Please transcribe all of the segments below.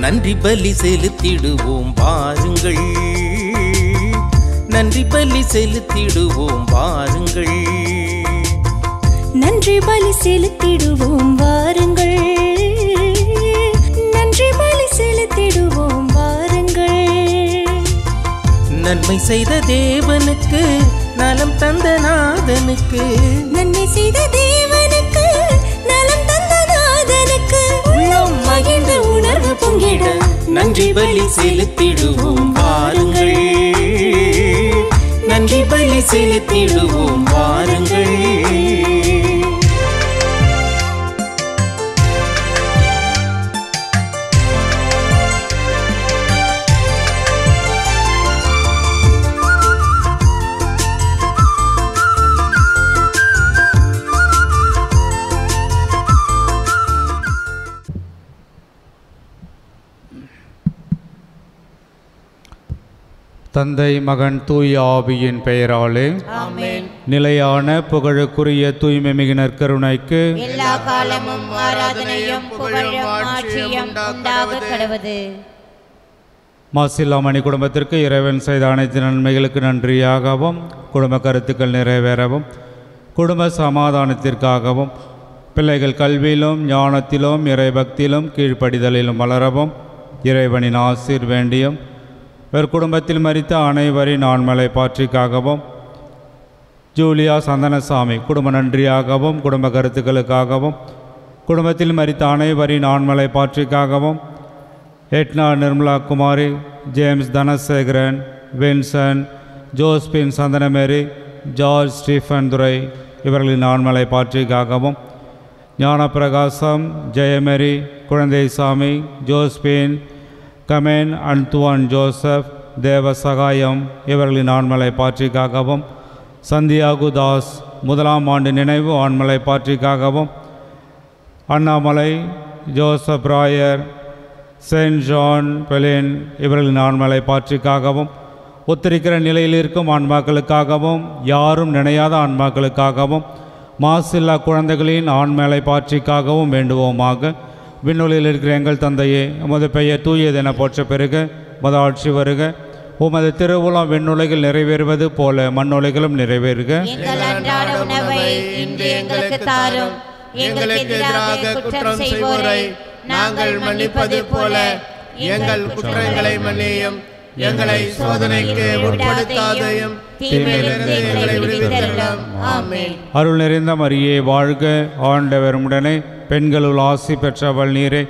நன்றி பலி செலுத்திடுவோம் வாருங்கள் நன்றி பலி செலுத்திடுவோம் வாருங்கள் நன்றி பலி செலுத்திடுவோம் வாருங்கள். நன்றி பலி செலுத்திடுவோம் வாருங்கள். நன்மை செய்த தேவனுக்கு நலம் தந்த நாதனுக்கு. நன்மை செய்த உணர்வு நன்றி பலி செலுத்திடுவோம் வாருங்கள் நன்றி பலி செலுத்திடுவோம் வாருங்கள் தந்தை மகன் தூய ஆவியின் பெயராலே நிலையான புகழுக்குரிய தூய்மை மிகு நற்கருணைக்கு எல்லா காலமும் ஆராதனையும் மாசில்லாமணி குடும்பத்திற்கு இறைவன் செய்த அனைத்து நன்மைகளுக்கு நன்றியாகவும் குடும்ப கருத்துக்கள் நிறைவேறவும் குடும்ப சமாதானத்திற்காகவும் பிள்ளைகள் கல்வியிலும் ஞானத்திலும் இறைபக்தியிலும் கீழ்ப்படிதலிலும் வளரவும் இறைவனின் ஆசீர் வேண்டியும் இவர் குடும்பத்தில் மரித்த அனைவரின் ஆண்மலை பாற்றிக்காகவும் ஜூலியா சந்தனசாமி குடும்ப நன்றியாகவும் குடும்ப கருத்துக்களுக்காகவும் குடும்பத்தில் மரித்த அனைவரின் ஆண்மலை பாற்றிக்காகவும் Edna Nirmala Kumari James Dhanasekaran Vincent Josephine Santhanamary George Stephen Durai இவர்களின் ஆண்மலை பாற்றிக்காகவும் ஞானப்பிரகாசம் ஜெயமேரி குழந்தைசாமி ஜோஸ்பின் கமேன் அன்துவான் ஜோசப் தேவ சகாயம் இவர்களின் ஆண்மலை பாற்றிக்காகவும் சந்தியாகு தாஸ் முதலாம் ஆண்டு நினைவு ஆண்மலை பாற்றிக்காகவும் Annamalai Joseph Rayar Saint John பெலின் இவர்களின் ஆண்மலை பாற்றிக்காகவும் ஒத்திருக்கிற நிலையில் இருக்கும் ஆன்மாக்களுக்காகவும் யாரும் நினையாத ஆன்மாக்களுக்காகவும் மாசில்லா குழந்தைகளின் ஆண்மலை பாற்றிக்காகவும் வேண்டுவோமாக விண்ணுலில் இருக்கிற எங்கள் தந்தையே உமது பெயர் தூயதென போற்ற பெருக உமது ஆட்சி வருக. உமது திருவுளம் விண்ணுலகில் நிறைவேறுவது போல மண்ணுலகிலும் நிறைவேறுக. எங்கள் அன்றாட உணவை இன்று எங்களுக்கு தாரும். எங்களுக்கு எதிராக குற்றம் செய்வோரை நாங்கள் மன்னிப்பது போல எங்கள் குற்றங்களை மன்னியும். எங்களை சோதனைக்கு உட்படுத்தாதையும் தீமையிலிருந்து ஆமென். அருள் நிறைந்த மரியே வாழ்க ஆண்டவர் உடனே பெண்களுள் ஆசி பெற்றவள் நீரே.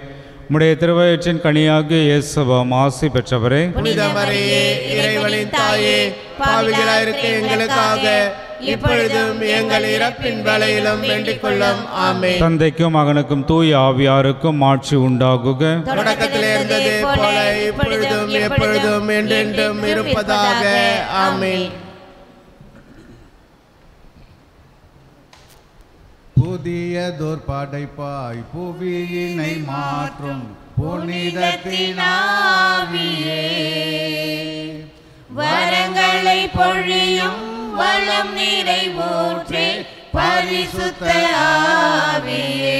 உம்முடைய திருவயிற்றின் கனியாகிய இயேசுவம் ஆசி பெற்றவரே. புனித மரியே இறைவனின் தாயே பாவிகளாயிருக்க எங்களுக்காக இப்பொழுதும் எங்கள் இறப்பின் வேளையிலும் வேண்டிக் கொள்ளும் ஆமென். தந்தைக்கும் மகனுக்கும் தூய ஆவியாருக்கும் ஆட்சி உண்டாகுக. தொடக்கத்தில் இருந்தது போல இப்பொழுதும் எப்பொழுதும் என்றென்றும் இருப்பதாக. ஆமென். புதியதோர் படைப்பாய் புவியினை மாற்றும் புனிதத்தினாவியே. வரங்களை பொழியும் வளம் நிறைவூற்றே பரிசுத்த ஆவியே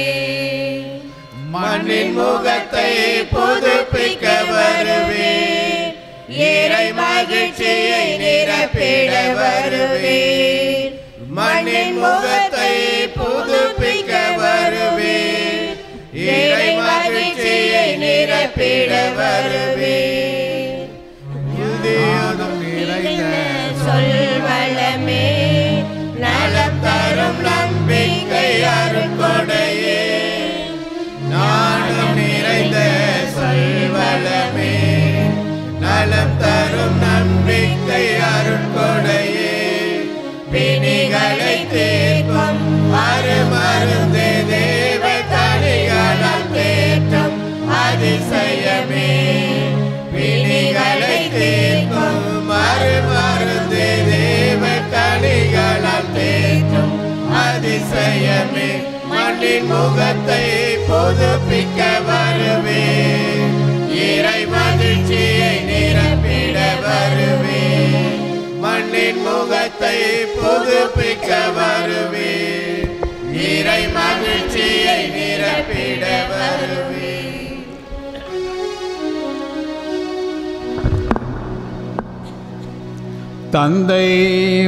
மண்ணின் முகத்தை புதுப்பிக்க வருவே. இறை மகிழ்ச்சியை நிரப்பிட வருவே. மண்ணின் முகத்தை புதுப்பிக்க வருவே இறை மகிழ்ச்சியை நிரப்பிட வருவே சொல்வளமே நலம் தரும் நம்பிக்கை அருட்கொடையே. நாணம் நிறைந்த சொல்வளமே அதிசயமே மண்ணின் முகத்தை புதுப்பிக்க வருவே இறை மகிழ்ச்சியை நிரப்பிட வருவே மண்ணின் முகத்தை புதுப்பிக்க வருவே இறை மகிழ்ச்சியை நிரப்பிட வருவே தந்தை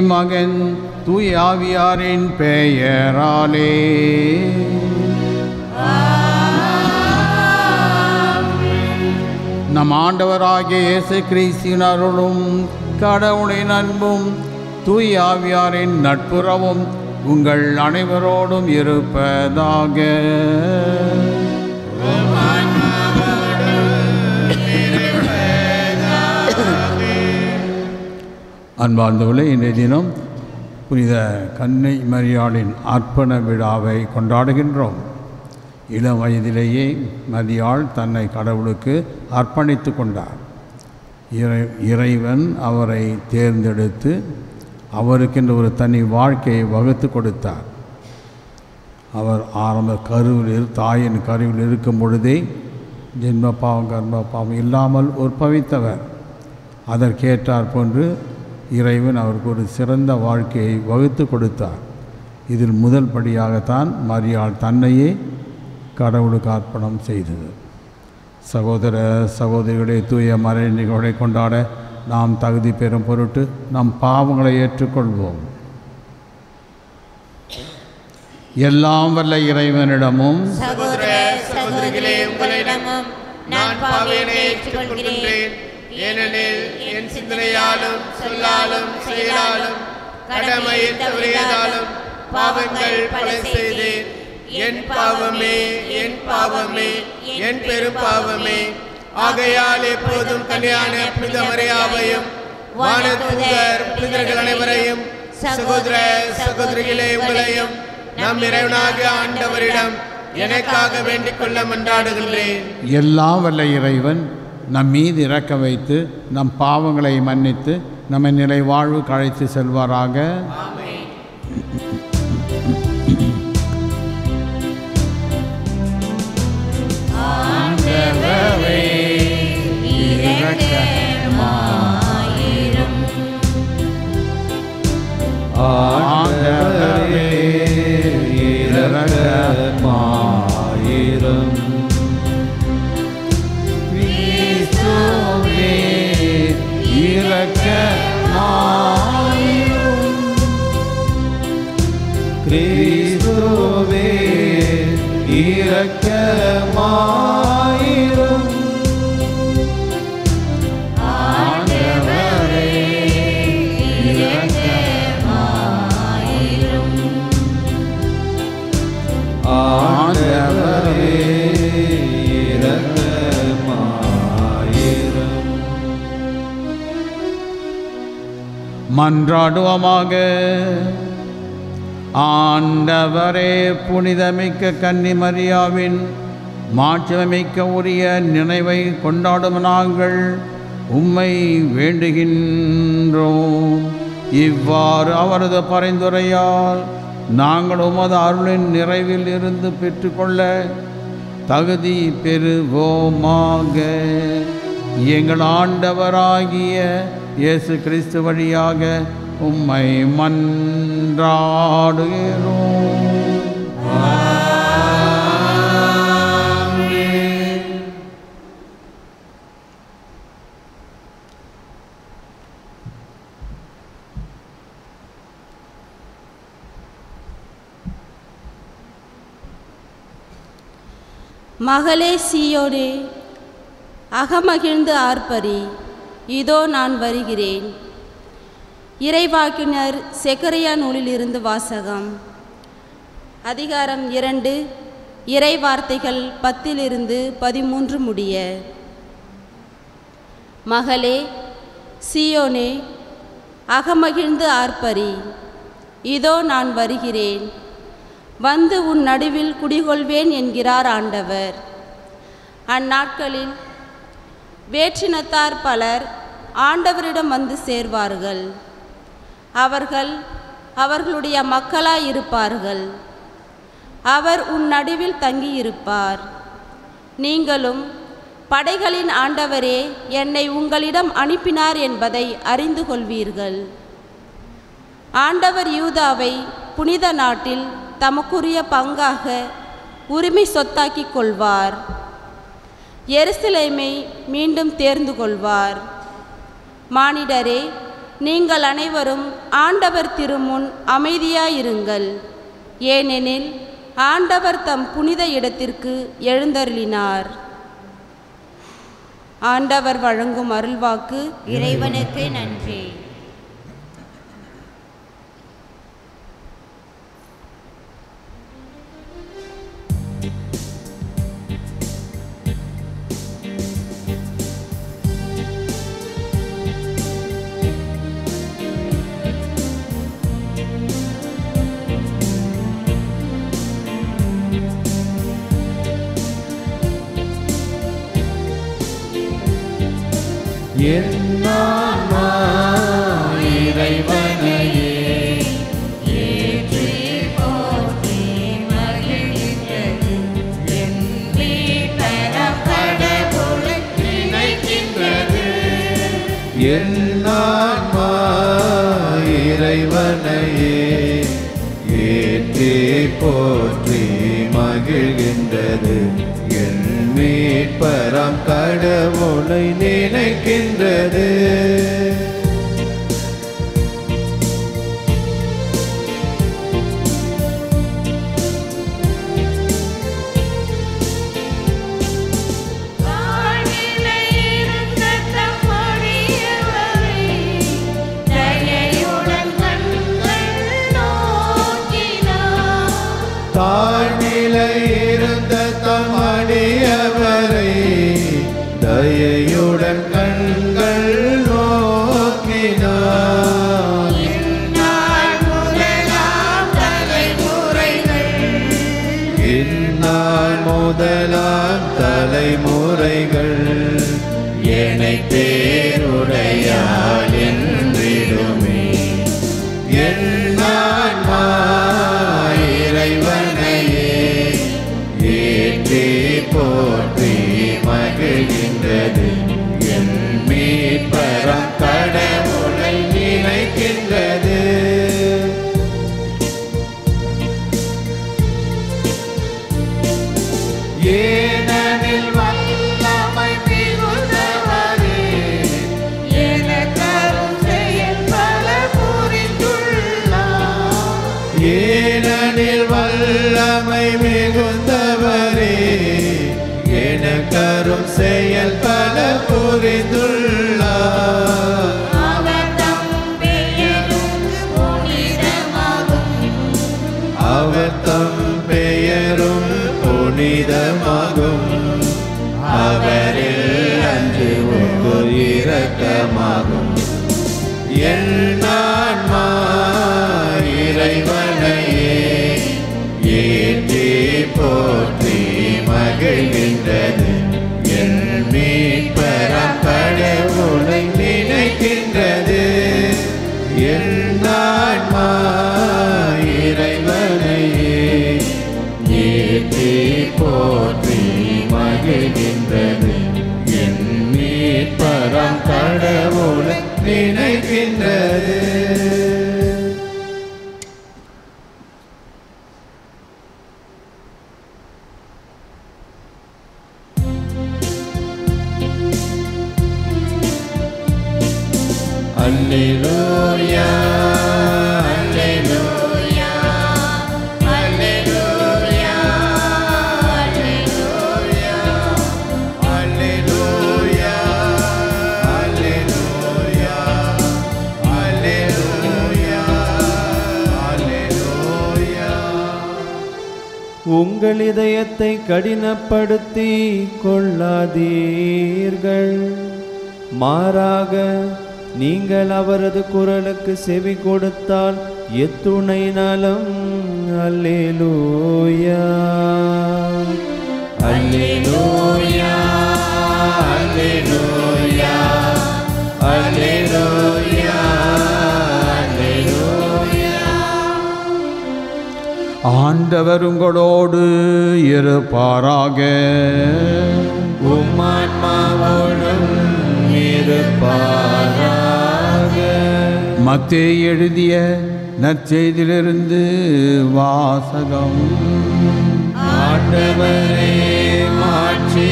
மகன் தூயாவியாரின் பெயராலே. நம் ஆண்டவராகிய இயேசு கிறிஸ்தின் அருளும் கடவுளின் அன்பும் தூயாவியாரின் நட்புறவும் உங்கள் அனைவரோடும் இருப்பதாக. அன்பார்ந்தவர்களே இன்றைய தினம் புனித கன்னை மரியாளின் அர்ப்பண விழாவை கொண்டாடுகின்றோம். இளம் வயதிலேயே மரியாள் தன்னை கடவுளுக்கு அர்ப்பணித்து கொண்டார். இறை இறைவன் அவரை தேர்ந்தெடுத்து அவருக்கென்று ஒரு தனி வாழ்க்கையை வகுத்து கொடுத்தார். அவர் ஆரம்ப கருவில் இரு தாயின் கருவில் இருக்கும் பொழுதே ஜென்ம பாவம் கர்ம பாவம் இல்லாமல் உற்பவித்தவர். அதற்கேற்றார் போன்று இறைவன் அவருக்கு ஒரு சிறந்த வாழ்க்கையை வகுத்து கொடுத்தார். இதில் முதல் படியாகத்தான் மரியாள் தன்னையே கடவுளுக்கு அர்ப்பணம் செய்தது. சகோதர சகோதரிகளை தூய மறை நிகழ்வை கொண்டாட நாம் தகுதி பெறும் பொருட்டு நம் பாவங்களை ஏற்றுக்கொள்வோம். எல்லாம் வல்ல இறைவனிடமும் சகோதர சகோதரிகளே உங்களிடமும் நான் பாவையினை ஏற்றுக்கொள்கிறேன். ஏனெனில் என் சிந்தனையாலும் சொல்லாலும் செயலாலும் கடமையில் தவறியதாலும் பாவங்கள் பல செய்தேன். என் பாவமே என் பாவமே என் பெரும் பாவமே. ஆகையால் எப்போதும் கல்யாண புனித மரியாவையும் வானதூதர் புனிதர்கள் அனைவரையும் சகோதர சகோதரிகளே உங்களையும் நம் இறைவனாக ஆண்டவரிடம் எனக்காக வேண்டிக் கொள்ள மன்றாடுகின்றேன். எல்லாம் வல்ல இறைவன் நம் மீது இறக்க வைத்து நம் பாவங்களை மன்னித்து நம்மை நிலை வாழ்வு கழைத்து செல்வாராக. ஆண்டவரே புனிதமிக்க கன்னிமரியாவின் மாட்சிமிக்க உரிய நினைவை கொண்டாடும் நாங்கள் உம்மை வேண்டுகின்றோம். இவ்வாறு அவரது பரிந்துரையால் நாங்கள் உமது அருளின் நிறைவில் இருந்து பெற்றுக்கொள்ள தகுதி பெறுவோமாக. எங்கள் ஆண்டவராகிய இயேசு கிறிஸ்து வழியாக உம்மை மன்றாடுகிறோம். மகளே சீயோனே அகமகிழ்ந்து ஆர்ப்பரி. இதோ நான் வருகிறேன். இறைவாக்கினர் செக்கரியா நூலில் இருந்து வாசகம். அதிகாரம் இரண்டு இறை வார்த்தைகள் பத்திலிருந்து பதிமூன்று முடிய. மகளே சியோனே அகமகிழ்ந்து ஆர்ப்பரி. இதோ நான் வருகிறேன். வந்து உன் நடுவில் குடிகொள்வேன் என்கிறார் ஆண்டவர். அந்நாட்களில் வேற்றினத்தார் பலர் ஆண்டவரிடம் வந்து சேர்வார்கள். அவர்கள் அவர்களுடைய மக்களாயிருப்பார்கள். அவர் உன் நடுவில் தங்கியிருப்பார். நீங்களும் படைகளின் ஆண்டவரே என்னை உங்களிடம் அனுப்பினார் என்பதை அறிந்து கொள்வீர்கள். ஆண்டவர் யூதாவை புனித நாட்டில் தமக்குரிய பங்காக உரிமை சொத்தாக்கிக் கொள்வார். எருசலேமை மீண்டும் தேர்ந்து கொள்வார். மானிடரே நீங்கள் அனைவரும் ஆண்டவர் திருமுன் அமைதியாயிருங்கள். ஏனெனில் ஆண்டவர் தம் புனித இடத்திற்கு எழுந்தருளினார். ஆண்டவர் வழங்கும் அருள்வாக்கு இறைவனுக்கு நன்றி. கடவுளை நினைக்கின்றது. கடினப்படுத்தி கொள்ளாதீர்கள் மாறாக நீங்கள் அவரது குரலுக்கு செவி கொடுத்தால் எத்துணை நலம். அல்லேலூயா. அல்லேலூயா. அல்லேலூயா. அல்லேலூயா. ஆண்டவர் உங்களோடு இருப்பாராக. உம்மான்மாவோடும் இருப்பாராக. மத்தே எழுதிய நற்செய்தியிலிருந்து வாசகம். ஆண்டவரே மாட்சி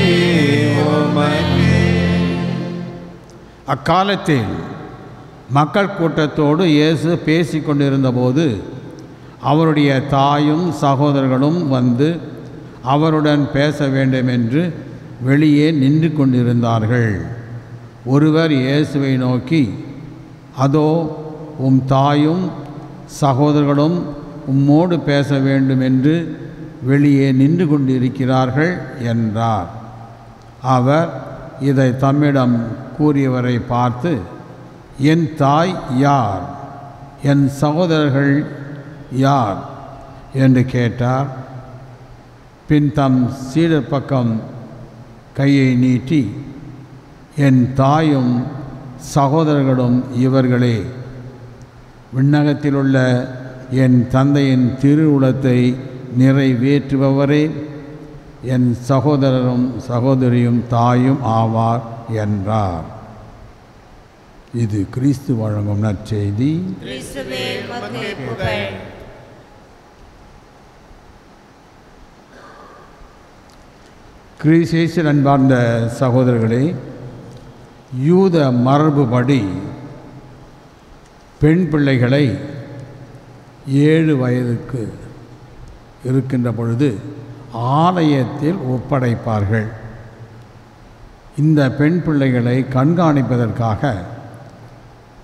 உமக்கே. அக்காலத்தில் மக்கள் கூட்டத்தோடு இயேசு பேசி கொண்டிருந்தபோது அவருடைய தாயும் சகோதரர்களும் வந்து அவருடன் பேச வேண்டும் என்று வெளியே நின்று கொண்டிருந்தார்கள். ஒருவர் இயேசுவை நோக்கி அதோ உம் தாயும் சகோதரர்களும் உம்மோடு பேச வேண்டும் என்று வெளியே நின்று கொண்டிருக்கிறார்கள் என்றார். அவர் இதை தம்மிடம் கூறியவரை பார்த்து என் தாய் யார்? என் சகோதரர்கள் யார் என்று கேட்டார். பின் தம் சீடர் பக்கம் கையை நீட்டி என் தாயும் சகோதரர்களும் இவர்களே விண்ணகத்திலுள்ள என் தந்தையின் திருவுளத்தை நிறைவேற்றுபவரே என் சகோதரரும் சகோதரியும் தாயும் ஆவார் என்றார். இது கிறிஸ்து வழங்கும் நற்செய்தி. கிரிசேசன் அன்பார்ந்த சகோதரர்களே யூத மரபுபடி பெண் பிள்ளைகளை ஏழு வயதுக்கு இருக்கின்ற பொழுது ஆலயத்தில் ஒப்படைப்பார்கள். இந்த பெண் பிள்ளைகளை கண்காணிப்பதற்காக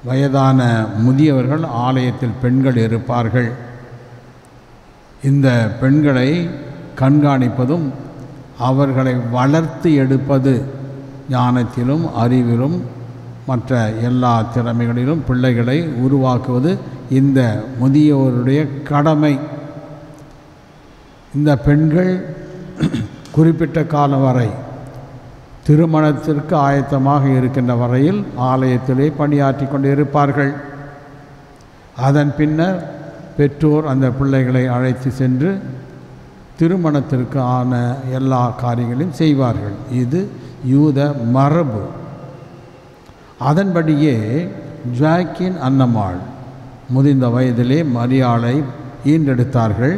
வயதான முதியவர்கள் ஆலயத்தில் பெண்கள் இருப்பார்கள். இந்த பெண்களை கண்காணிப்பதும் அவர்களை வளர்த்து எடுப்பது ஞானத்திலும் அறிவிலும் மற்ற எல்லா திறமைகளிலும் பிள்ளைகளை உருவாக்குவது இந்த முதியோருடைய கடமை. இந்த பெண்கள் குறிப்பிட்ட காலம் வரை திருமணத்திற்கு ஆயத்தமாக இருக்கின்ற வரையில் ஆலயத்திலே பணியாற்றி கொண்டு இருப்பார்கள் அதன் பின்னர் பெற்றோர் அந்த பிள்ளைகளை அழைத்து சென்று திருமணத்திற்கு ஆன எல்லா காரியங்களையும் செய்வார்கள். இது யூத மரபு. அதன்படியே ஜாக்கின் அன்னம்மாள் முதிர்ந்த வயதிலே மரியாளை ஈண்டெடுத்தார்கள்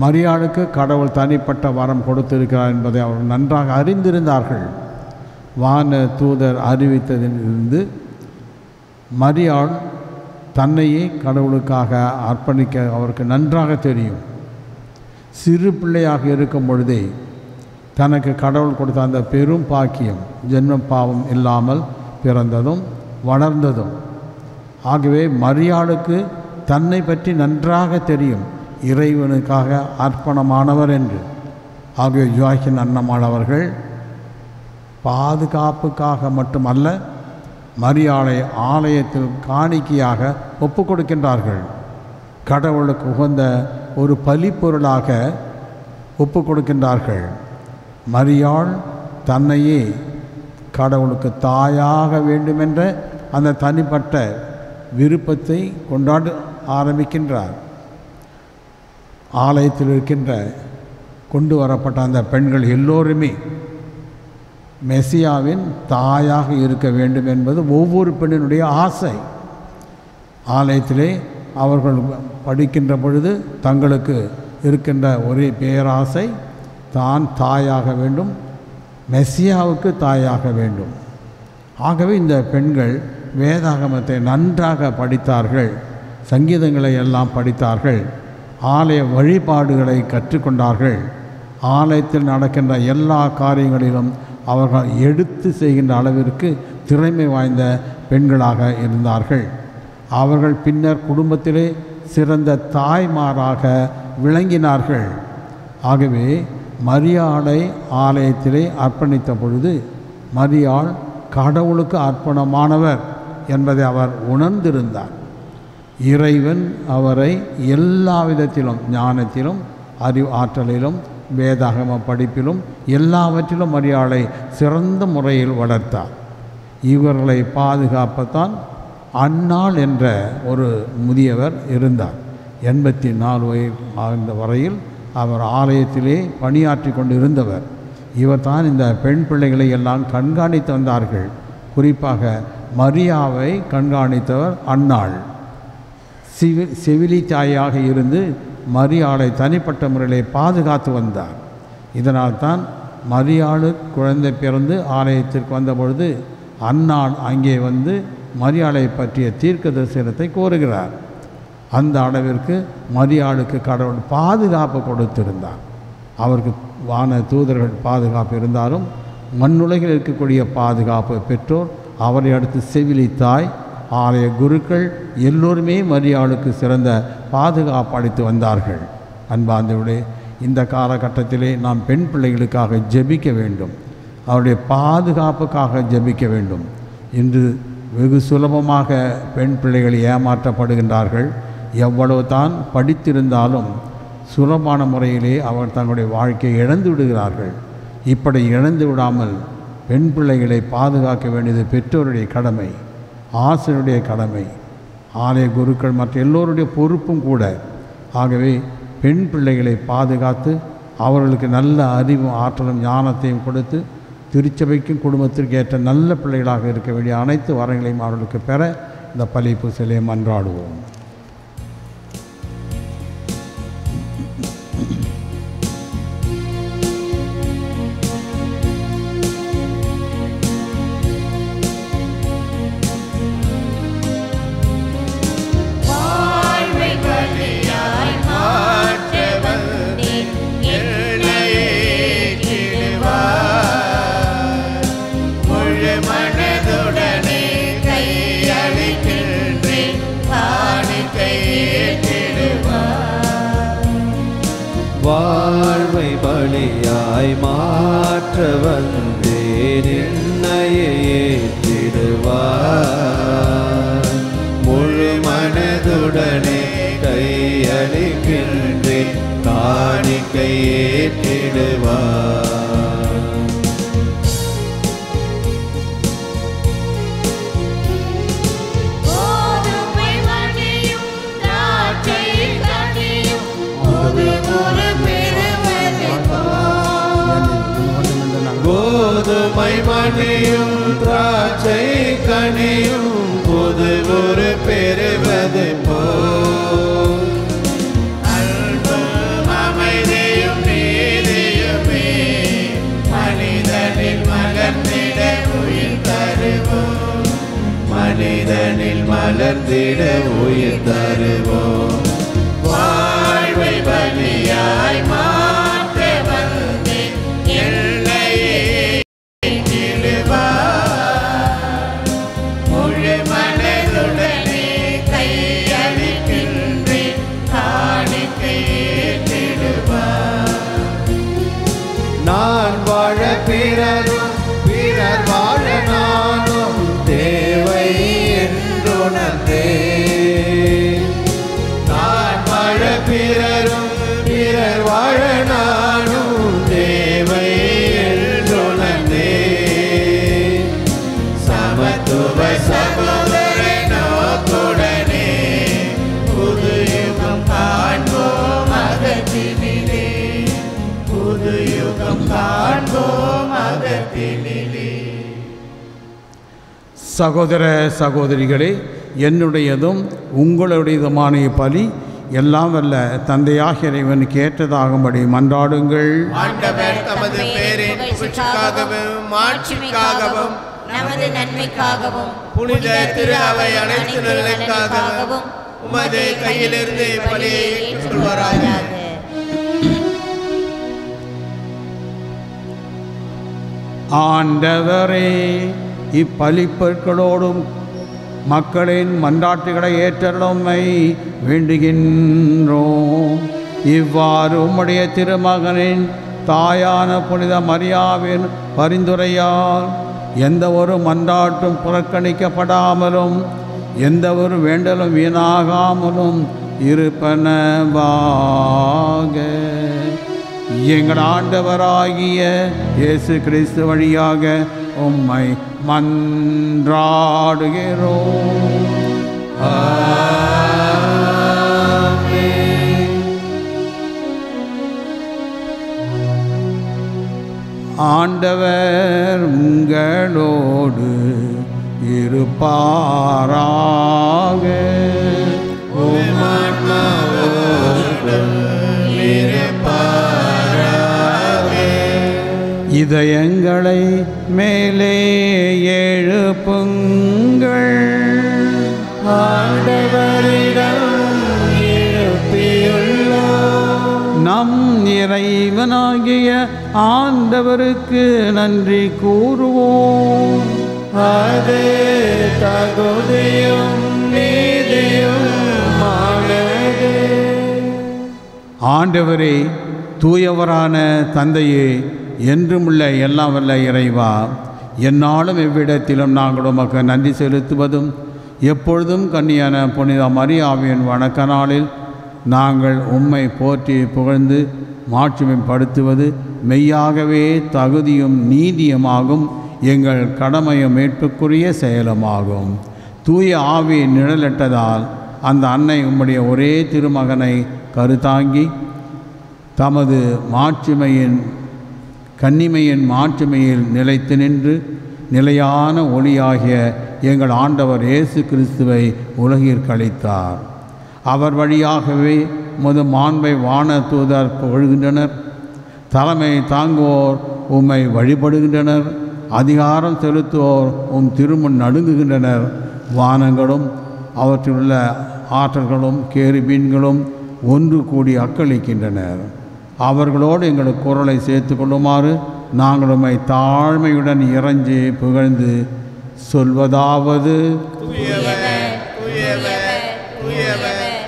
மரியாளுக்கு கடவுள் தனிப்பட்ட வரம் கொடுத்திருக்கிறார் என்பதை அவர்கள் நன்றாக அறிந்திருந்தார்கள். வான தூதர் அறிவித்ததிலிருந்து மரியாள் தன்னையே கடவுளுக்காக அர்ப்பணிக்க அவருக்கு நன்றாக தெரியும். சிறு பிள்ளையாக இருக்கும் பொழுதே தனக்கு கடவுள் கொடுத்த அந்த பெரும் பாக்கியம் ஜென்ம பாவம் இல்லாமல் பிறந்ததும் வளர்ந்ததும். ஆகவே மரியாளுக்கு தன்னை பற்றி நன்றாக தெரியும் இறைவனுக்காக அர்ப்பணமானவர் என்று. ஆகவே ஜுவாக்கின் அன்னம்மாள் அவர்கள் பாதுகாப்புக்காக மட்டுமல்ல மரியாளை ஆலயத்தில் காணிக்கையாக ஒப்பு கொடுக்கின்றார்கள் கடவுளுக்கு உகந்த ஒரு பலிப்பொருளாக ஒப்பு கொடுக்கின்றார்கள் மரியாள் தன்னையே கடவுளுக்கு தாயாக வேண்டுமென்ற அந்த தனிப்பட்ட விருப்பத்தை கொண்டாட ஆரம்பிக்கின்றார். ஆலயத்தில் இருக்கின்ற கொண்டு வரப்பட்ட அந்த பெண்கள் எல்லோருமே மெசியாவின் தாயாக இருக்க வேண்டும் என்பது ஒவ்வொரு பெண்ணினுடைய ஆசை. ஆலயத்திலே அவர்கள் படிக்கின்ற பொழுது தங்களுக்கு இருக்கின்ற ஒரே பேராசை தான் தாயாக வேண்டும் மெஸ்ஸியாவுக்கு தாயாக வேண்டும். ஆகவே இந்த பெண்கள் வேதாகமத்தை நன்றாக படித்தார்கள் சங்கீதங்களை எல்லாம் படித்தார்கள் ஆலய வழிபாடுகளை கற்றுக்கொண்டார்கள். ஆலயத்தில் நடக்கின்ற எல்லா காரியங்களிலும் அவர்கள் எடுத்து செய்கின்ற அளவிற்கு திறமை வாய்ந்த பெண்களாக இருந்தார்கள். அவர்கள் பின்னர் குடும்பத்திலே சிறந்த தாய்மாராக விளங்கினார்கள். ஆகவே மரியாளை ஆலயத்திலே அர்ப்பணித்த பொழுது மரியாள் கடவுளுக்கு அர்ப்பணமானவர் என்பதை அவர் உணர்ந்திருந்தார். இறைவன் அவரை எல்லா விதத்திலும் ஞானத்திலும் அறிவு ஆற்றலிலும் வேதாகம படிப்பிலும் எல்லாவற்றிலும் மரியாளை சிறந்த முறையில் வளர்த்தார். இவர்களை பாதுகாப்பத்தான் அன்னாள் என்ற ஒரு முதியவர் இருந்தார். எண்பத்தி நாலு வயது ஆழ்ந்த வரையில் அவர் ஆலயத்திலே பணியாற்றி கொண்டு இருந்தவர் இவர் தான் இந்த பெண் பிள்ளைகளை எல்லாம் கண்காணித்து வந்தார்கள். குறிப்பாக மரியாவை கண்காணித்தவர் அன்னாள் சிவி செவிலி தாயாக இருந்து மரியாளை தனிப்பட்ட முறையிலே பாதுகாத்து வந்தார். இதனால் தான் மரியாளு குழந்தை பிறந்து ஆலயத்திற்கு வந்தபொழுது அன்னாள் அங்கே வந்து மரியாளை பற்றிய தீர்க்க தரிசனத்தை கோருகிறார். அந்த அளவிற்கு மரியாளுக்கு கடவுள் பாதுகாப்பு கொடுத்திருந்தார். அவருக்கு வான தூதர்கள் பாதுகாப்பு இருந்தாலும் மண்ணுலகில் இருக்கக்கூடிய பாதுகாப்பு பெற்றோர் அவரை அடுத்து செவிலி தாய் ஆலய குருக்கள் எல்லோருமே மரியாளுக்கு சிறந்த பாதுகாப்பு அளித்து வந்தார்கள். அன்பாந்தவுடைய இந்த காலகட்டத்திலே நாம் பெண் பிள்ளைகளுக்காக ஜெபிக்க வேண்டும். அவருடைய பாதுகாப்புக்காக ஜெபிக்க வேண்டும். இன்று வெகு சுலபமாக பெண் பிள்ளைகள் ஏமாற்றப்படுகின்றார்கள். எவ்வளவு தான் படித்திருந்தாலும் சுலபமான முறையிலே அவர் தங்களுடைய வாழ்க்கையை இழந்து விடுகிறார்கள். இப்படி இழந்து விடாமல் பெண் பிள்ளைகளை பாதுகாக்க வேண்டியது பெற்றோருடைய கடமை ஆசிரியருடைய கடமை. ஆலய குருக்கள் மற்ற எல்லோருடைய பொறுப்பும் கூட. ஆகவே பெண் பிள்ளைகளை பாதுகாத்து அவர்களுக்கு நல்ல அறிவும் ஆற்றலும் ஞானத்தையும் கொடுத்து திருச்சபைக்கும் குடும்பத்திற்கு ஏற்ற நல்ல பிள்ளைகளாக இருக்க வேண்டிய அனைத்து வரங்களையும் அவர்களுக்கு பெற இந்த பலி சிலையை மன்றாடுவோம் காணிக்கை ஏற்றிடுவார் திராட்சை கனியும் புது கோதுமை மணியும் திராட்சை கனியும் புது ஒரு பெறுவது போ மனிதனில் மலர்ந்திட உயிர் தருவோம். வாழ்வை பலியாய் மா சகோதர சகோதரிகளே என்னுடையதும் உங்களுடையதுமான பலி எல்லாம் வல்ல தந்தையாக இறைவனுக்கு ஏற்றதாகும்படி மன்றாடுங்கள். ஆண்டவர் தமது பேரின் புகழ்ச்சிக்காகவும் மாட்சிக்காகவும் நமது நன்மைக்காகவும் புனித திரு அவை அனைத்து நலனுக்காகவும் உமது கையிலிருந்து பலியை ஏற்றுக்கொள்வாராக. ஆண்டவரே இப்பழிப்பொருட்களோடும் மக்களின் மன்றாட்டுகளை ஏற்றலுமை வேண்டுகின்றோம். இவ்வாறு உம்முடைய திருமகனின் தாயான புனித மரியாவின் பரிந்துரையால் எந்த ஒரு மன்றாட்டும் புறக்கணிக்கப்படாமலும் எந்த ஒரு வேண்டலும் வீணாகாமலும் இருப்பனவாக. எங்கள் ஆண்டவராகிய இயேசு கிறிஸ்து வழியாக உம்மை மன்றாடுகிறோம் ஆண்டவர் உங்களோடு இருப்பாராக. இதயங்களை மேலே எழுப்புங்கள். ஆண்டவரிடம் நம் இறைவனாகிய ஆண்டவருக்கு நன்றி கூறுவோம். அது தகுதியும் ஆண்டவரே தூயவரான தந்தையே என்றுமுள்ள எல்லாம் வல்ல இறைவா என்னாலும் எவ்விடத்திலும் நாங்கள் உமக்கு நன்றி செலுத்துவதும் எப்பொழுதும் கன்னியான புனித மரியாவின் வணக்க நாளில் நாங்கள் உம்மை போற்றி புகழ்ந்து மாட்சிமைப்படுத்துவது மெய்யாகவே தகுதியும் நீதியுமாகும் எங்கள் கடமையும் மீட்புக்குரிய செயலுமாகும். தூய ஆவி நிழலிட்டதால் அந்த அன்னை உம்முடைய ஒரே திருமகனை கருத்தாங்கி தமது மாட்சிமையின் கன்னிமையின் மாட்சிமையில் நிலைத்து நின்று நிலையான ஒளியாகிய எங்கள் ஆண்டவர் இயேசு கிறிஸ்துவை உலகிற்கு அளித்தார். அவர் வழியாகவே முது மாண்பை வான தூதர் புகழ்கின்றனர் தலைமை தாங்குவோர் உம்மை வழிபடுகின்றனர். அதிகாரம் செலுத்துவோர் உம் திருமுன் நடுங்குகின்றனர். வானங்களும் அவற்றிலுள்ள ஆற்றல்களும் கேரிபீன்களும் ஒன்று கூடி அக்களிக்கின்றனர். அவர்களோடு எங்கள் குரலை சேர்த்து கொள்ளுமாறு நாங்கள் உம்மை தாழ்மையுடன் இறைஞ்சி புகழ்ந்து சொல்வதாவது. தூயவர் தூயவர் தூயவர்.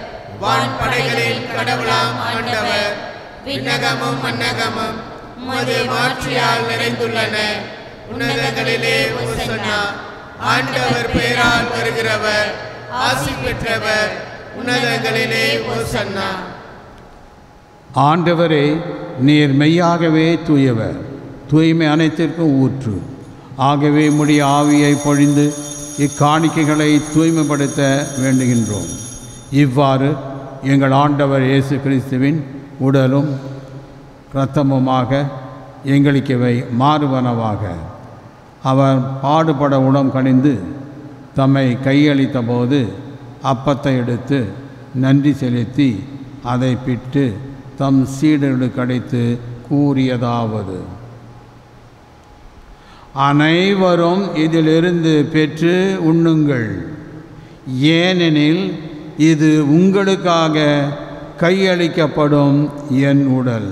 வான்படைகளின் கடவுளாம் ஆண்டவர். விண்ணகமும் மன்னகமும் உமது மாட்சியால் நிறைந்துள்ளன. உன்னதங்களிலே ஓசன்னா ஆண்டவர் பெயரால் வருகிறவர். ஆசி பெற்றவர். உன்னதங்களிலே ஓசன்னா ஆண்டவரே நீர் மெய்யாகவே தூயவர். தூய்மை அனைத்திற்கும் ஊற்று. ஆகவே முடிய ஆவியை பொழிந்து இக்காணிக்கைகளை தூய்மைப்படுத்த வேண்டுகின்றோம். இவ்வாறு எங்கள் ஆண்டவர் இயேசு கிறிஸ்துவின் உடலும் இரத்தமுமாக எங்களுக்கவை மாறுவனவாக. அவர் பாடுபட உடம் கணிந்து தம்மை கையளித்த போது அப்பத்தை எடுத்து நன்றி செலுத்தி அதை பிட்டு தம் சீடர்களுக்கு அடைத்து கூறியதாவது. அனைவரும் இதிலிருந்து பெற்று உண்ணுங்கள். ஏனெனில் இது உங்களுக்காக கையளிக்கப்படும் என் உடல்.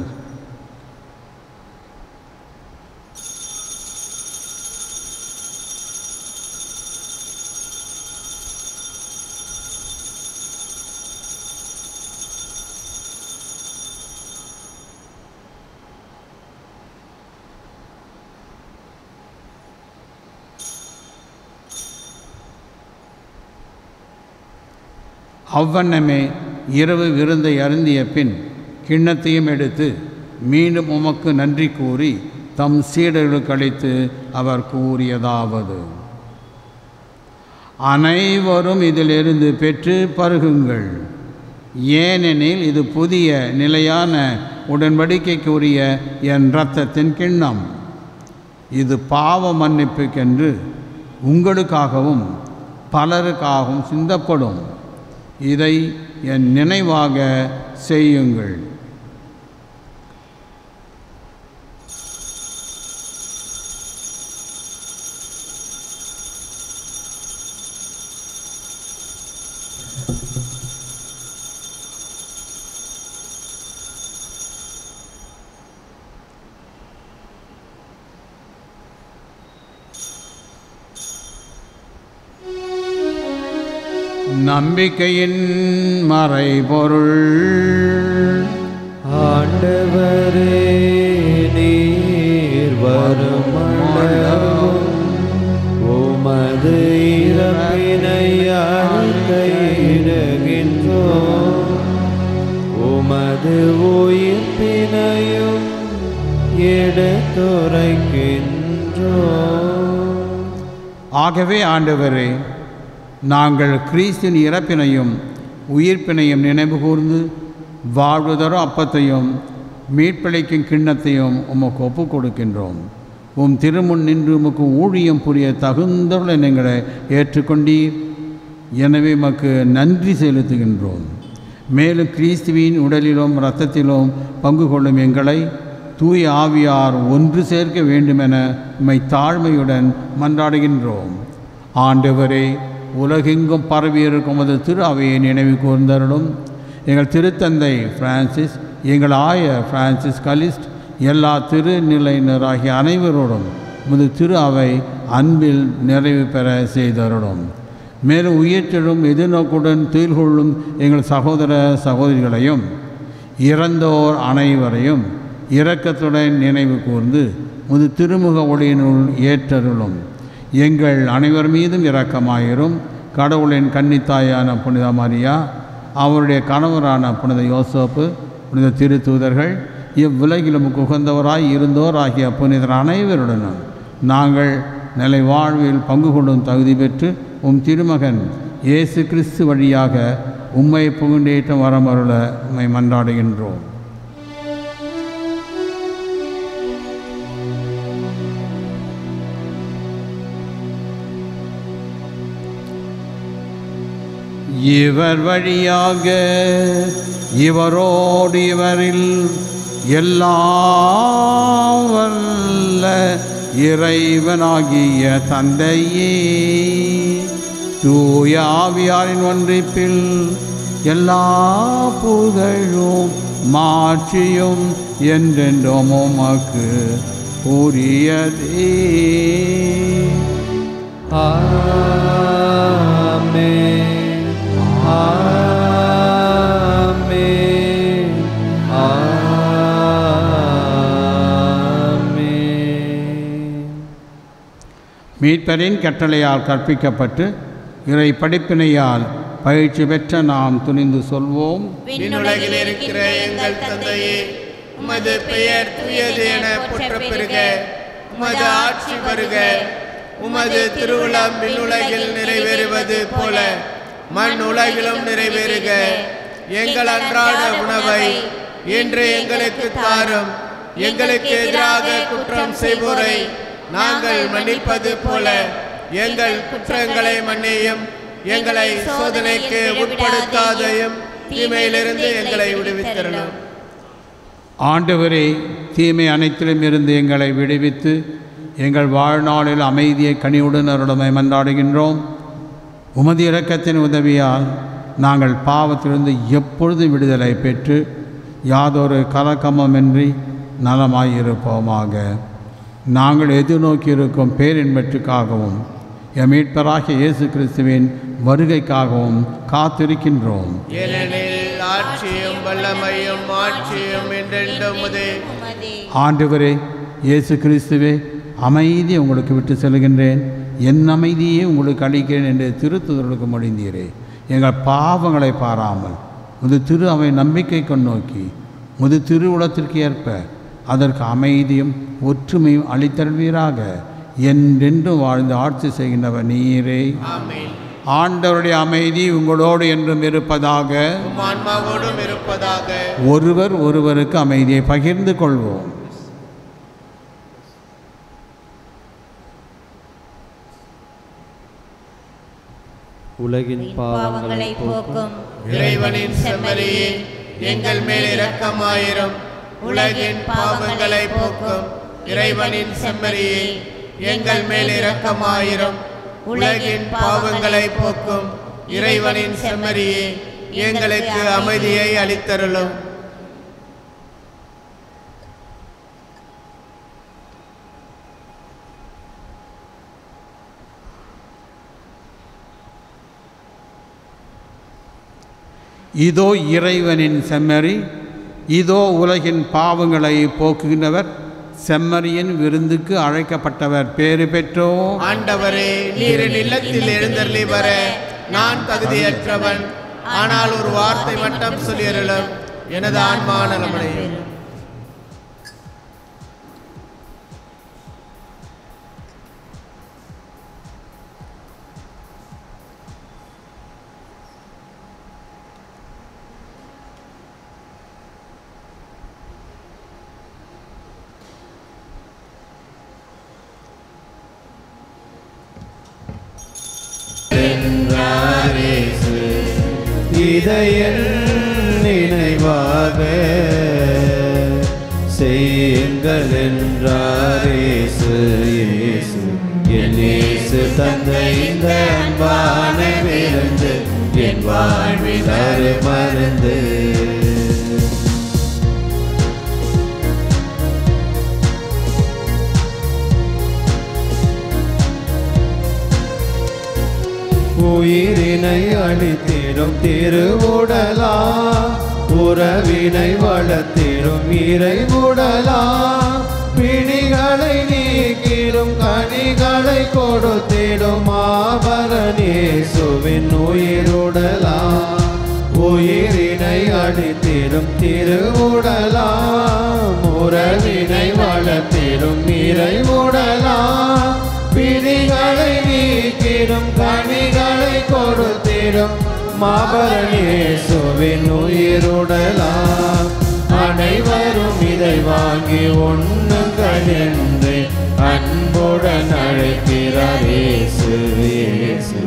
அவ்வண்ணமே இரவு விருந்தை அருந்திய பின் கிண்ணத்தையும் எடுத்து மீண்டும் உமக்கு நன்றி கூறி தம் சீடர்களுக்கு அளித்து அவர் கூறியதாவது. அனைவரும் இதிலிருந்து பெற்று பருகுங்கள். ஏனெனில் இது புதிய நிலையான உடன்படிக்கைக்குரிய என் இரத்தத்தின் கிண்ணம். இது பாவ மன்னிப்புக்கென்று உங்களுக்காகவும் பலருக்காகவும் சிந்தப்படும். இதை என் நினைவாக செய்யுங்கள். நம்பிக்கையின் மறைபொருள். ஆண்டவரே நீர் வருமளவும் உமது இறப்பினை அறிக்கையிடுகின்றோம் உமது உயிர்ப்பினையும் எடுத்துரைக்கின்றோம். ஆகவே ஆண்டவரே நாங்கள் கிறிஸ்தின் இறப்பினையும் உயிர்ப்பினையும் நினைவு கூர்ந்து வாழ்வுதரும் அப்பத்தையும் மீட்பிழைக்கும் கிண்ணத்தையும் உமக்கு ஒப்புக் கொடுக்கின்றோம் உம் திருமுன் நின்று உமக்கு ஊழியம் புரிய தகுந்தவளை எங்களை ஏற்றுக்கொண்டீர். எனவே உமக்கு நன்றி செலுத்துகின்றோம். மேலும் கிறிஸ்துவின் உடலிலும் இரத்தத்திலும் பங்கு கொள்ளும் எங்களை தூய ஆவியார் ஒன்று சேர்க்க வேண்டுமென உம்மை தாழ்மையுடன் மன்றாடுகின்றோம். ஆண்டவரே உலகெங்கும் பரவியிருக்கும் அது திரு அவையை நினைவு கூர்ந்தருளும். எங்கள் திருத்தந்தை பிரான்சிஸ் எங்கள் ஆய பிரான்சிஸ் கலிஸ்ட் எல்லா திருநிலையினராகிய அனைவரோடும் முது திரு அவை அன்பில் நிறைவு பெற செய்தருளும். மேலும் உயிர்த்தெழும் எதிர்நோக்குடன் துயில் கொள்ளும் எங்கள் சகோதர சகோதரிகளையும் இறந்தோர் அனைவரையும் இரக்கத்துடன் நினைவு கூர்ந்து முது திருமுக ஒளியினுள் ஏற்றருளும். எங்கள் அனைவர் மீதும் இரக்கமாயிரும். கடவுளின் கன்னித்தாயான புனித மரியா அவருடைய கணவரான புனித யோசோப்பு புனித திருத்தூதர்கள் இவ்வுலகிலும் உகந்தவராய் இருந்தோர் ஆகிய புனிதர் அனைவருடனும் நாங்கள் நிலை வாழ்வில் பங்கு கொள்ளும் தகுதி பெற்று உம் திருமகன் இயேசு கிறிஸ்து வழியாக உம்மை புகுண்டேற்றம் வரமருள உம்மை மன்றாடுகின்றோம். இவர் வழியாக இவரோடு இவரில் எல்லாம் வல்ல இறைவனாகிய தந்தையே. தூய ஆவியாரின் ஒன்றிப்பில் எல்லா புகழும் மாற்றியும் என்றென்றும் உமக்கு உரியதே. ஆமே மீட்பரின் கட்டளையால் கற்பிக்கப்பட்டு இறை படிப்பினையால் பயிற்சி பெற்ற நாம் துணிந்து சொல்வோம். விண்ணுலகில் இருக்கிற எங்கள் தந்தையே உமது பெயர் தூயது என பெறுக உமது ஆட்சி வருக. உமது திருவிழம் விண்ணுலகில் நிறைவேறுவது போல. மண் உலகிலும் நிறைவேறுக. எங்கள் அன்றாட உணவை இன்று எங்களுக்கு தாரும். எங்களுக்கு எதிராக குற்றம் செய்வோரை நாங்கள் மன்னிப்பது போல. எங்கள் குற்றங்களை மன்னியும். எங்களை சோதனைக்கு உட்படுத்தாதையும் தீமையிலிருந்து எங்களை விடுவித்தரணும் ஆண்டவரே தீமை அனைத்திலும் இருந்து எங்களை விடுவித்து எங்கள் வாழ்நாளில் அமைதியை கனிவுடன் அருடமை மன்றாடுகின்றோம். உமது இரக்கத்தின் உதவியால் நாங்கள் பாவத்திலிருந்து எப்பொழுதும் விடுதலை பெற்று யாதொரு கலக்கமுமின்றி நலமாயிருப்போமாக. நாங்கள் எதிர்நோக்கியிருக்கும் பேரின்பற்றுக்காகவும் எம் மீட்பராகிய இயேசு கிறிஸ்துவின் வருகைக்காகவும் காத்திருக்கின்றோம். ஆட்சியும் வல்லமையும் ஆட்சியும். ஆண்டவரே இயேசு கிறிஸ்துவே அமைதி உங்களுக்கு விட்டு செல்கின்றேன் என் அமைதியே உங்களுக்கு அளிக்கிறேன் என்று திருத்துதலுக்கு மொழிந்தீரே. எங்கள் பாவங்களை பாராமல் முது திரு அவை நம்பிக்கை கொண்டோக்கி முது திருவுளத்திற்கு ஏற்ப அதற்கு அமைதியும் ஒற்றுமையும் அளித்தருவீராக என்றென்றும் வாழ்ந்து ஆட்சி செய்கின்றவர் நீரே. ஆண்டவருடைய அமைதி உங்களோடு என்றும் இருப்பதாக இருப்பதாக. ஒருவர் ஒருவருக்கு அமைதியை பகிர்ந்து கொள்வோம். உலகின் பாவங்களை போக்கும் இறைவனின் செம்மறியே எங்கள் மேல் இரக்கமாயிரும். உலகின் பாவங்களை போக்கும் இறைவனின் செம்மறியே எங்கள் மேல் இரக்கமாயிரும். உலகின் பாவங்களை போக்கும் இறைவனின் செம்மறியே எங்களுக்கு அமைதியை அளித்தருளும். இதோ இறைவனின் செம்மறி இதோ உலகின் பாவங்களை போக்குகின்றவர் செம்மறியின் விருந்துக்கு அழைக்கப்பட்டவர். பேறு பெற்றோர் ஆண்டவரே நீரின் இல்லத்தில் எழுந்தருளி வர நான் தகுதியற்றவன். ஆனால் ஒரு வார்த்தை மட்டும் சொல்லியருளும் எனது ஆன்மான நலமடையும். எனும் திருவுடலா உறவினை வளர்த்திடும் இறை உடலா. பிணிகளை நீக்கிடும் கனிகளை கொடுத்திடும் ஆபரணேசுவின் உயிருடலா. உயிரினை அடித்திடும் திருவுடலா உறவினை வளர்த்திடும் இறை உடலா. பிணிகளை நீக்கிடும் கனிகளை கொடுத்திடும் மாபரணேசுவின் உயிருடலாம். அனைவரும் இதை வாங்கி ஒண்ணுங்கள் என்று அன்புடன் அழைக்கிறார் இயேசு இயேசு.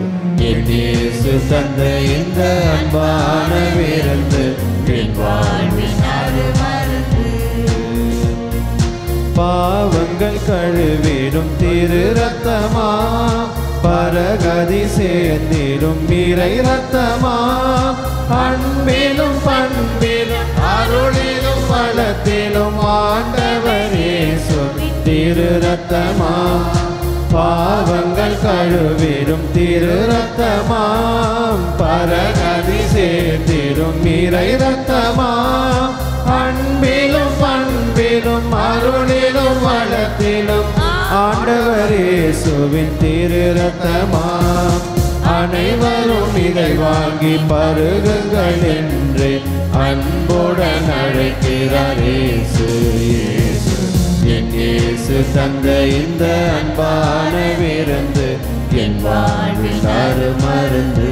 தந்த இந்த அன்பான விருந்து பாவங்கள் கழுவிடும் திரு ரத்தமா பரகதி சேர்ந்திடும் இறை ரத்தமா? அன்பிலும் பண்பிலும் அருளிலும் பலத்திலும் ஆண்டவரே திரு ரத்தமா? பாவங்கள் கழுவிடும் திரு ரத்தமா? பரகதி சேர்ந்திடும் இறை ரத்தமா? அன்பிலும் பண்பிலும் அருளிலும் வளத்திலும் ஆண்டவரே சுவின் திரு ரத்தமா அனைவரும் இதை வாங்கி பருகுங்கள் என்று அன்புடன் அழைக்கிறார் இயேசு. என் இயேசு தந்த இந்த அன்பான விருந்து என் வாழ்வில் அருமருந்து.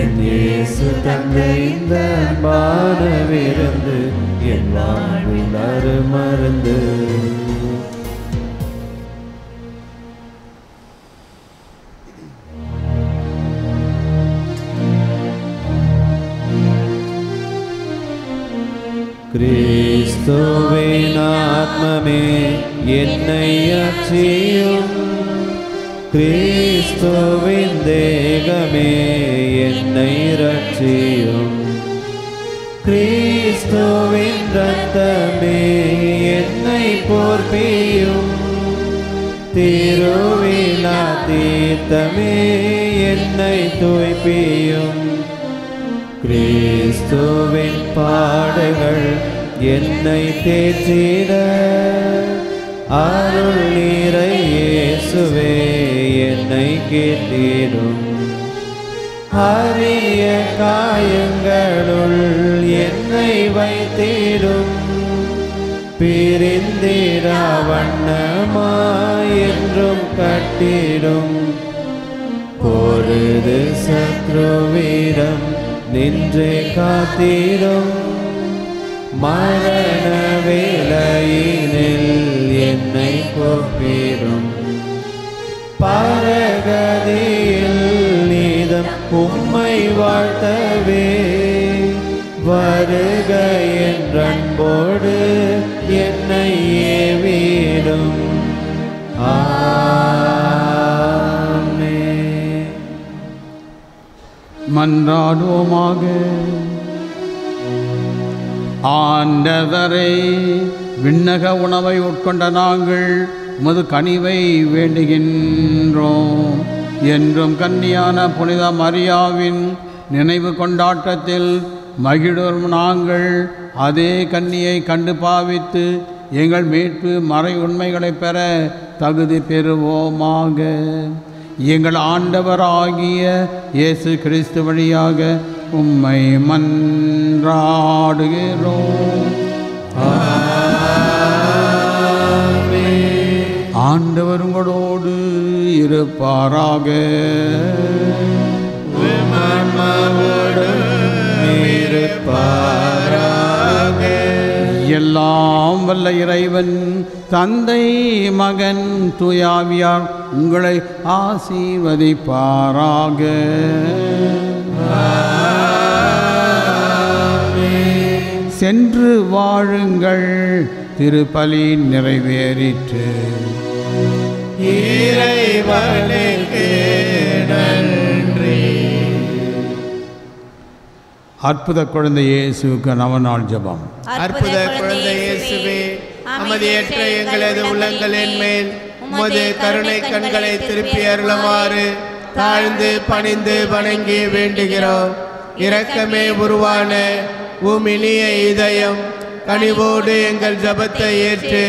என் இயேசு தந்த இந்த அன்பான விருந்து என் வாழ்வில் அருமருந்து. கிறிஸ்துவின் त्ममे अचिन् देगमैरम् क्रीस्वैर्विमै तोप கிறிஸ்துவின் பாடுகள் என்னை தேற்றிட. அருள் நீரை இயேசுவே என்னை கேட்டிடும் அரிய காயங்களுள் என்னை வைத்திடும். பிரிந்திரா வண்ணமா என்றும் கட்டிடும். பொழுது சத்ருவீரம் நின்றே காத்திடும் மரண வேலையினில் என்னை கொப்பிடும். பரகதியில் நீதம் உம்மை வாழ்த்தவே. வருக என்றன்போடு என்னை மன்றாடுவோமாக ஆண்டவரை விண்ணக உணவை உட்கொண்ட நாங்கள் உமது கனிவை வேண்டுகின்றோம். என்றும் கன்னியான புனித மரியாவின் நினைவு கொண்டாட்டத்தில் மகிழும் நாங்கள் அதே கன்னியை கண்டு பாவித்து எங்கள் மீட்பு மறை உண்மைகளை பெற தகுதி பெறுவோமாக. எங்கள் ஆண்டவராகிய இயேசு கிறிஸ்து வழியாக உம்மை மன்றாடுகிறோம். ஆண்டவருங்களோடு இருப்பாராக. இருப்பார். எல்லாம் வல்ல இறைவன் தந்தை மகன் துயாவியார் உங்களை ஆசீர்வதிப்பாராக. சென்று வாழுங்கள் திருப்பலி நிறைவேறிற்று. இறைவனுக்கு அற்புத குழந்தை இயேசுவுக்கு நவநாள் ஜெபம். அற்புத குழந்தை இயேசுவே அமைதியற்ற எங்களது உள்ளங்களின் மேல் உமது கருணை கண்களை திருப்பி அருளுமாறு தாழ்ந்து பணிந்து வணங்கி வேண்டுகிறோம். இரக்கமே உருவான உம் இனிய இதயம் கனிவோடு எங்கள் ஜெபத்தை ஏற்று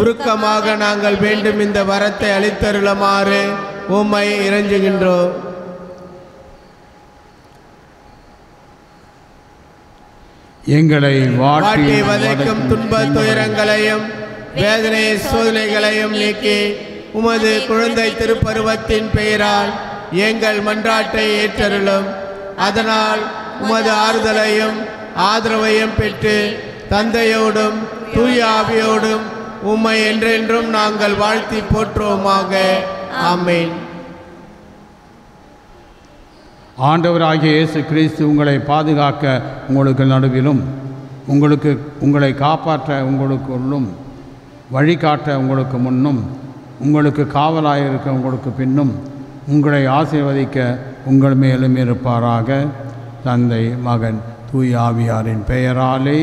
உருக்கமாக நாங்கள் வேண்டும் இந்த வரத்தை அளித்தருளமாறு உம்மை இறைஞ்சுகின்றோம். எங்களை வாட்டி வதைக்கும் துன்ப துயரங்களையும் வேதனை சோதனைகளையும் நீக்கி உமது குழந்தை திருப்பருவத்தின் பெயரால் எங்கள் மன்றாட்டை ஏற்றருளும். அதனால் உமது ஆறுதலையும் ஆதரவையும் பெற்று தந்தையோடும் தூய ஆவியோடும் உம்மை என்றென்றும் நாங்கள் வாழ்த்தி போற்றுவோமாக. ஆமேன். ஆண்டவராகிய இயேசு கிறிஸ்து உங்களை பாதுகாக்க உங்களுக்கு நடுவிலும் உங்களுக்கு உங்களை காப்பாற்ற உங்களுக்குள்ளும் வழிகாட்ட உங்களுக்கு முன்னும் உங்களுக்கு காவலாக இருக்க உங்களுக்கு பின்னும் உங்களை ஆசீர்வதிக்க உங்கள் மேலும் இருப்பாராக. தந்தை மகன் தூய் ஆவியாரின் பெயராலே.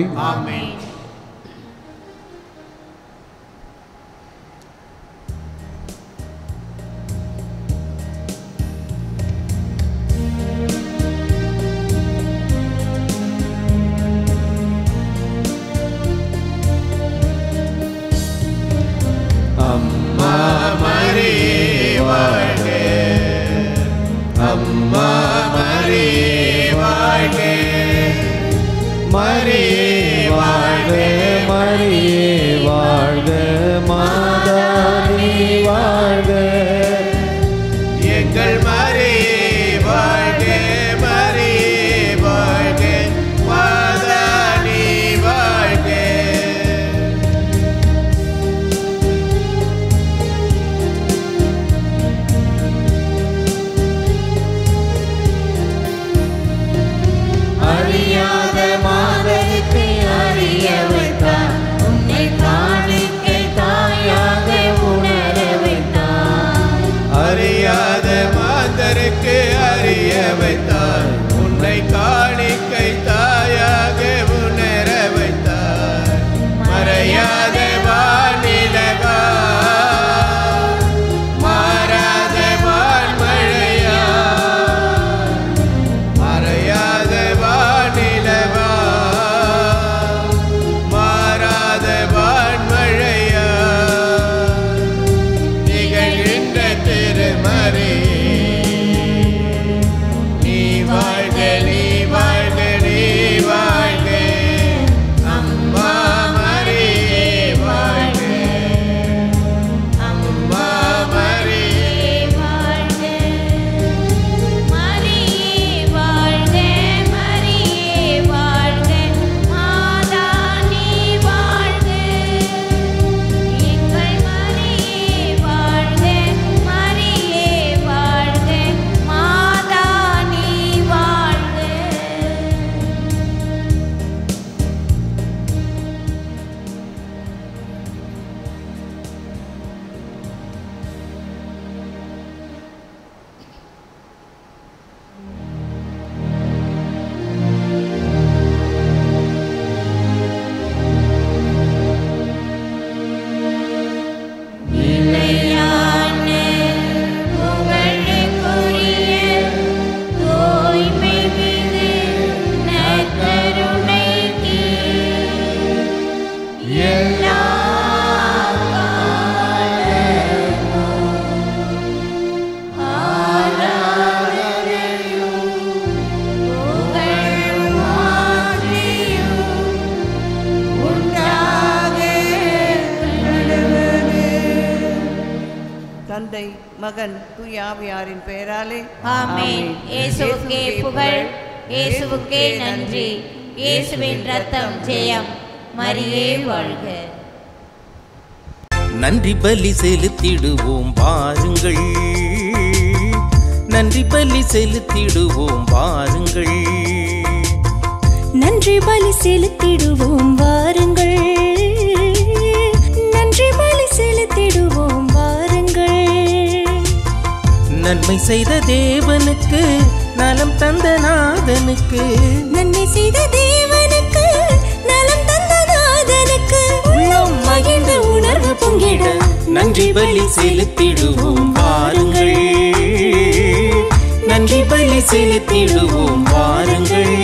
மகன் தூயாவியாரின் பெயராலே. ஆமென். இயேசுவுக்கே புகழ். இயேசுவுக்கே நன்றி. இயேசுவின் ரத்தம் ஜெயம். மரியே வாழ்க. நன்றி பலி செலுத்திடுவோம் பாருங்கள் நன்றி பலி செலுத்திடுவோம் பாருங்கள் நன்றி பலி செலுத்திடுவோம் வாருங்கள். நன்றி பலி செலுத்திடுவோம் வாருங்கள். நன்மை செய்த தேவனுக்கு நலம் தந்த நாதனுக்கு. நன்மை செய்த தேவனுக்கு நலம் தந்த நாதனுக்கு. உள்ளம் மகிழ்ந்த உணர்வு பொங்கிட நன்றி பலி செலுத்திடுவோம் வாருங்கள். நன்றி பலி செலுத்திடுவோம் வாருங்கள்.